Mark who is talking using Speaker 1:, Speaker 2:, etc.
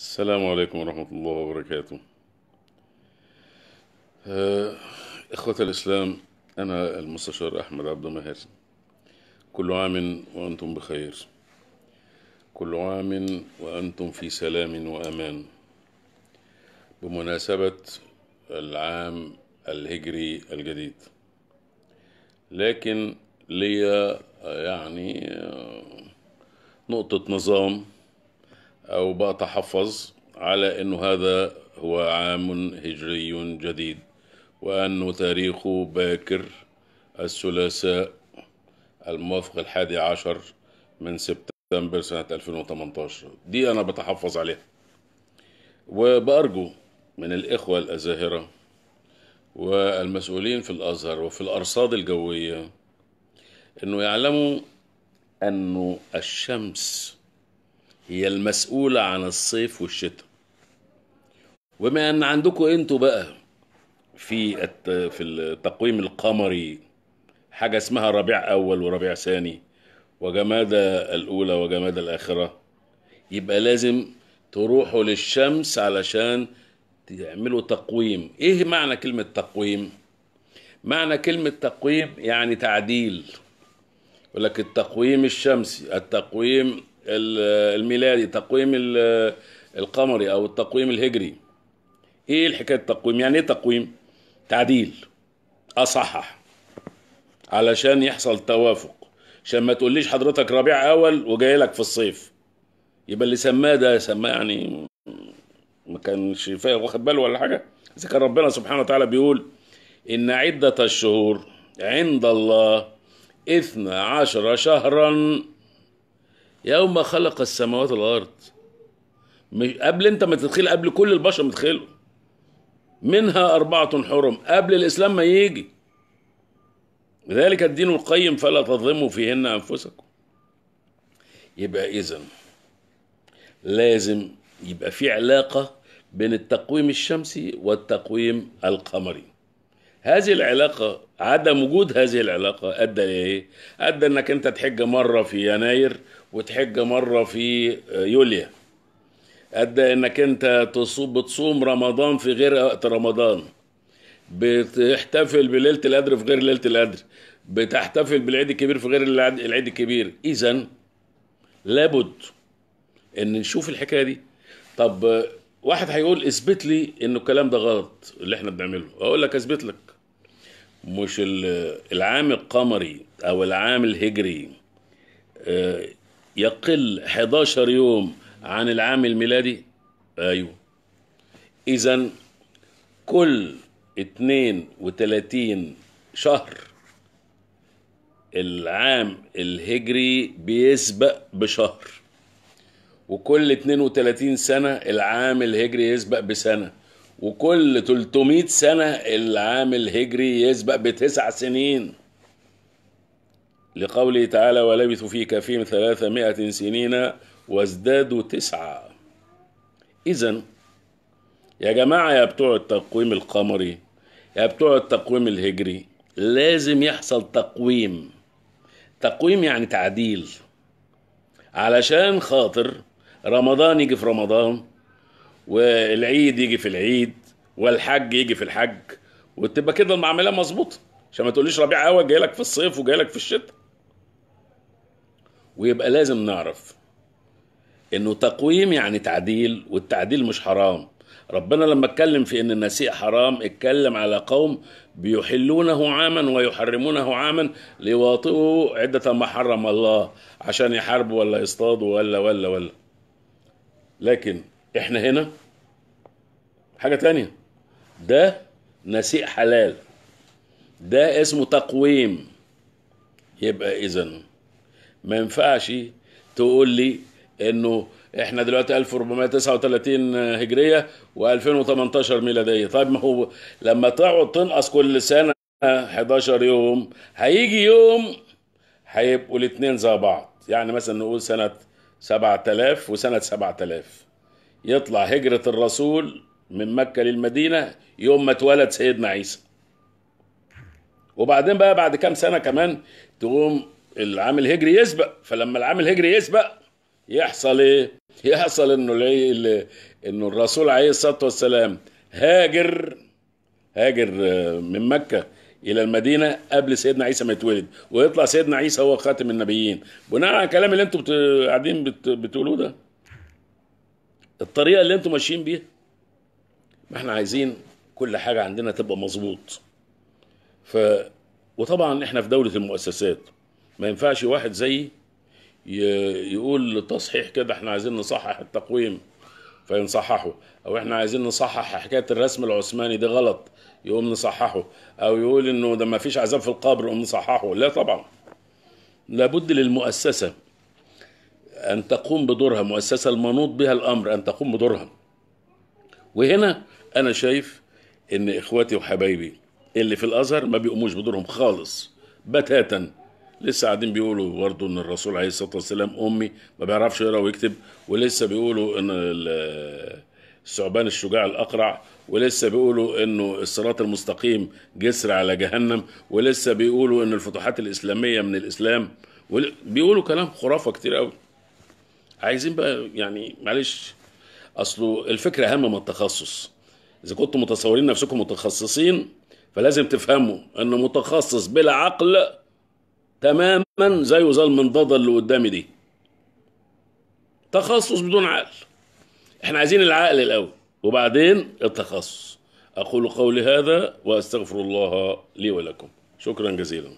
Speaker 1: السلام عليكم ورحمة الله وبركاته. آه، إخوة الإسلام أنا المستشار أحمد عبد الماهر كل عام وأنتم بخير. كل عام وأنتم في سلام وأمان. بمناسبة العام الهجري الجديد. لكن لي يعني آه، نقطة نظام أو بتحفظ على أنه هذا هو عام هجري جديد وأنه تاريخه باكر الثلاثاء الموافق الحادي عشر من سبتمبر سنة 2018 دي أنا بتحفظ عليها. وبأرجو من الإخوة الأزاهرة والمسؤولين في الأزهر وفي الأرصاد الجوية أنه يعلموا أنه الشمس هي المسؤولة عن الصيف والشتاء وبما أن عندكم أنتوا بقى في. في التقويم القمري حاجة اسمها ربيع أول وربيع ثاني وجمادة الأولى وجمادة الآخرة يبقى لازم تروحوا للشمس علشان تعملوا تقويم إيه معنى كلمة تقويم؟ معنى كلمة تقويم يعني تعديل يقول لك التقويم الشمسي التقويم الميلادي التقويم القمري أو التقويم الهجري. إيه الحكاية التقويم؟ يعني إيه تقويم؟ تعديل. أصحح. علشان يحصل توافق. عشان ما تقوليش حضرتك ربيع أول وجاي لك في الصيف. يبقى اللي سماه ده سماه يعني ما كانش واخد باله ولا حاجة؟ إذا كان ربنا سبحانه وتعالى بيقول إن عدة الشهور عند الله اثنى عشر شهرا يوم خلق السماوات والأرض مش قبل انت ما تدخل قبل كل البشر ما منها أربعة حرم قبل الإسلام ما يجي. ذلك الدين القيم فلا تظلموا فيهن أنفسكم. يبقى إذا لازم يبقى في علاقة بين التقويم الشمسي والتقويم القمري. هذه العلاقة عدم وجود هذه العلاقة أدى لإيه؟ أدى إنك أنت تحج مرة في يناير وتحج مرة في يوليا أدى إنك أنت تصوم بتصوم رمضان في غير وقت رمضان. بتحتفل بليلة القدر في غير ليلة القدر. بتحتفل بالعيد الكبير في غير العيد الكبير. إذا لابد إن نشوف الحكاية دي. طب واحد هيقول اثبت لي إنه الكلام ده غلط اللي إحنا بنعمله. أقول لك أثبت لك. مش العام القمري أو العام الهجري يقل 11 يوم عن العام الميلادي؟ أيوه. اذا كل 32 شهر العام الهجري بيسبق بشهر وكل 32 سنة العام الهجري يسبق بسنة. وكل 300 سنة العام الهجري يسبق بتسع سنين. لقوله تعالى ولبثوا في كفهم ثلاثمائة سنين وازدادوا تسعة إذا يا جماعة يا بتوع التقويم القمري يا بتوع التقويم الهجري لازم يحصل تقويم. تقويم يعني تعديل. علشان خاطر رمضان يجي في رمضان والعيد يجي في العيد والحج يجي في الحج وتبقى كده المعاملة مظبوطة. عشان ما تقوليش ربيع أول جاي لك في الصيف وجاي لك في الشتاء. ويبقى لازم نعرف إنه تقويم يعني تعديل والتعديل مش حرام. ربنا لما اتكلم في إن النسيء حرام اتكلم على قوم بيحلونه عاما ويحرمونه عاما ليواطئوا عدة ما حرم الله عشان يحاربوا ولا يصطادوا ولا ولا ولا. لكن إحنا هنا حاجة تانية. ده نسيء حلال. ده اسمه تقويم. يبقى اذا ما ينفعش تقول لي إنه إحنا دلوقتي 1439 هجرية و2018 ميلادية. طيب ما هو لما تقعد تنقص كل سنة 11 يوم هيجي يوم هيبقوا الاثنين زي بعض. يعني مثلا نقول سنة 7000 وسنة 7000 يطلع هجرة الرسول من مكة للمدينة يوم ما اتولد سيدنا عيسى. وبعدين بقى بعد كام سنة كمان تقوم العام الهجري يسبق. فلما العام الهجري يسبق يحصل إيه؟ يحصل إنه إنه الرسول عليه الصلاة والسلام هاجر هاجر آه، من مكة إلى المدينة قبل سيدنا عيسى ما يتولد. ويطلع سيدنا عيسى هو خاتم النبيين. بناء على الكلام اللي أنتم قاعدين بت- بتقولوه ده الطريقة اللي أنتم ماشيين بيها. إحنا عايزين كل حاجة عندنا تبقى مظبوط. ف وطبعا إحنا في دولة المؤسسات ما ينفعش واحد زيي يقول تصحيح كده إحنا عايزين نصحح التقويم فينصححه أو إحنا عايزين نصحح حكاية الرسم العثماني دي غلط يقوم نصححه أو يقول انه ده ما فيش عذاب في القبر يقوم نصححه. لا طبعا. لابد للمؤسسة أن تقوم بدورها مؤسسة المنوط بها الأمر أن تقوم بدورها. وهنا أنا شايف إن إخواتي وحبايبي اللي في الأزهر ما بيقوموش بدورهم خالص. بتاتا. لسه قاعدين بيقولوا برضه إن الرسول عليه الصلاة والسلام أمي ما بيعرفش يقرأ ويكتب ولسه بيقولوا إن ال- الثعبان الشجاع الأقرع ولسه بيقولوا انه الصراط المستقيم جسر على جهنم ولسه بيقولوا إن الفتوحات الإسلامية من الإسلام ول- بيقولوا كلام خرافة كتير قوي عايزين بقى يعني معلش اصله الفكرة أهم من التخصص. إذا كنتم متصورين نفسكم متخصصين فلازم تفهموا أن متخصص بلا عقل تماما زيه زي المنضده اللي قدامي دي. تخصص بدون عقل. إحنا عايزين العقل الأول وبعدين التخصص. أقول قولي هذا وأستغفر الله لي ولكم. شكرا جزيلا.